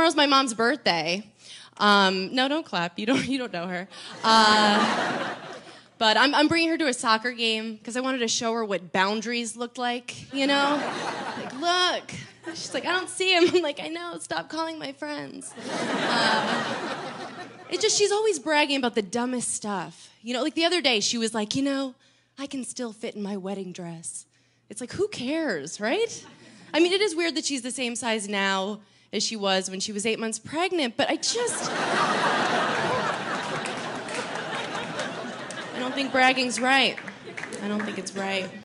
Tomorrow's my mom's birthday. Um, no, don't clap. You don't. You don't know her. Uh, but I'm, I'm bringing her to a soccer game because I wanted to show her what boundaries looked like. You know, like look. She's like, I don't see him. I'm like, I know. Stop calling my friends. Uh, it just she's always bragging about the dumbest stuff. You know, like the other day she was like, you know, I can still fit in my wedding dress. It's like, who cares, right? I mean, it is weird that she's the same size now as she was when she was eight months pregnant, but I just. I don't think bragging's right. I don't think it's right.